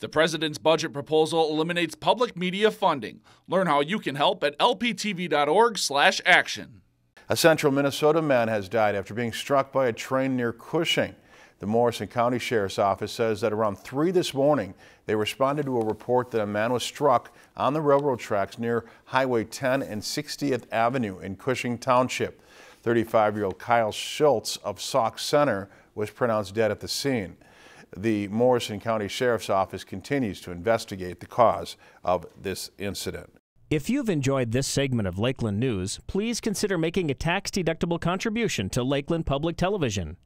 The president's budget proposal eliminates public media funding. Learn how you can help at lptv.org/action. A central Minnesota man has died after being struck by a train near Cushing. The Morrison County Sheriff's Office says that around 3 this morning, they responded to a report that a man was struck on the railroad tracks near Highway 10 and 60th Avenue in Cushing Township. 35-year-old Kyle Schultz of Sauk Centre was pronounced dead at the scene. The Morrison County Sheriff's Office continues to investigate the cause of this incident. If you've enjoyed this segment of Lakeland News, please consider making a tax-deductible contribution to Lakeland Public Television.